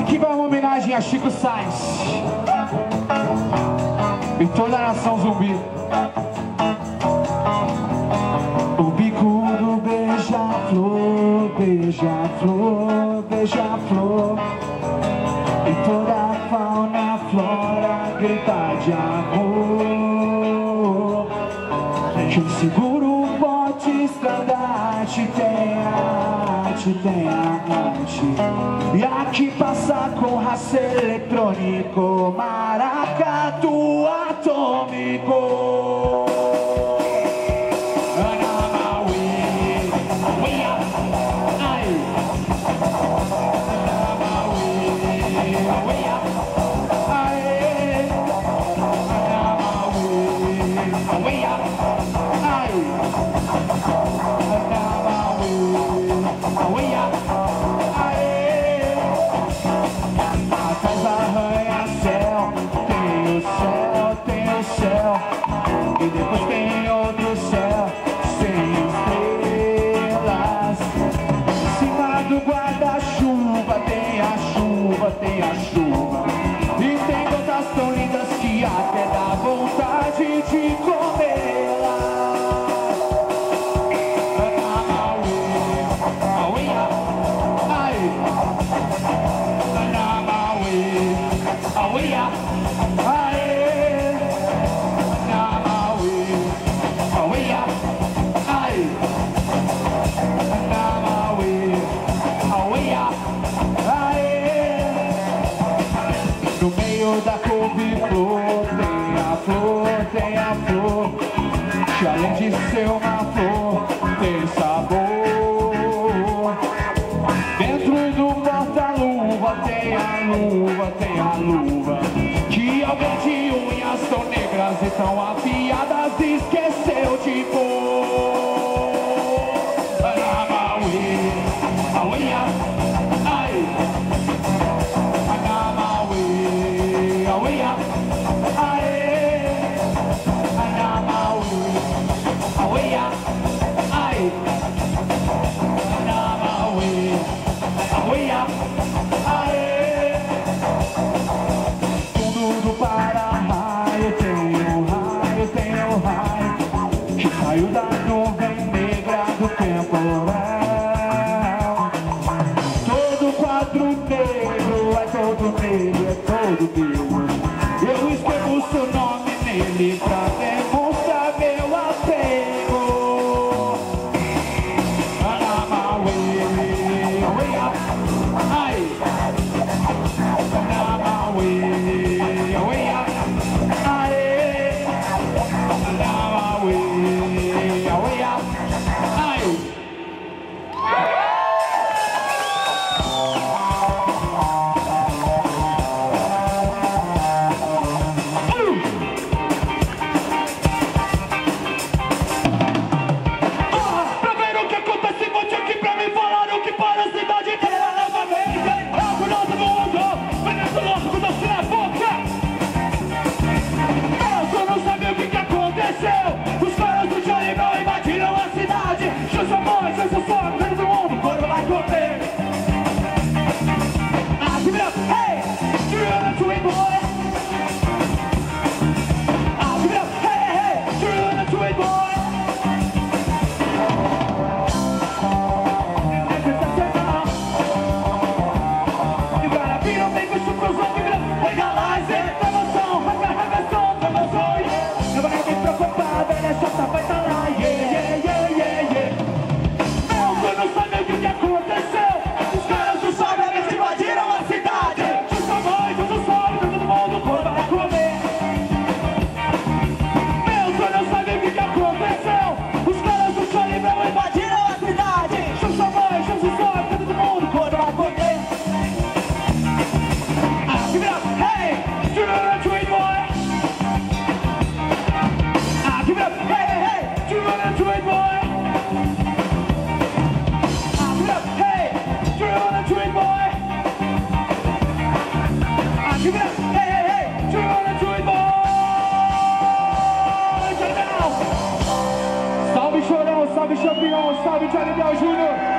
Aqui vai uma homenagem a Chico Sainz e toda a nação zumbi. O bicudo beija-flor, beija-flor, beija-flor E toda a fauna, flora grita de amor Quem segura o bote estandarte tem arte, tem arte E aqui passa com raça eletrônico Maracatu atômico. Anamaui, E depois flor, tem a flor. Que além de ser uma flor, tem sabor. Dentro do porta-luva tem a luva, tem a luva. Que alguém de unhas tão negras e tão afiadas esqueceu de pôr. Anamaui, auia, ai é salve, campeão, salve, Charlie Brown Jr.